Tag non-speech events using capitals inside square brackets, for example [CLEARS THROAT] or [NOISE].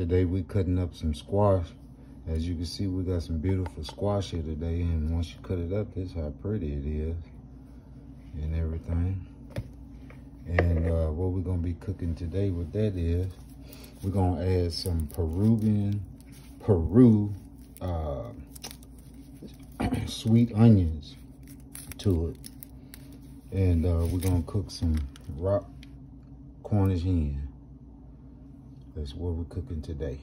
Today we cutting up some squash. As you can see, we got some beautiful squash here today. And once you cut it up, this how pretty it is and everything. And uh, what we're gonna be cooking today with that is, we're gonna add some Peruvian, Peru uh, [CLEARS THROAT] sweet onions to it. And uh, we're gonna cook some rock Cornish hen. That's what we're cooking today.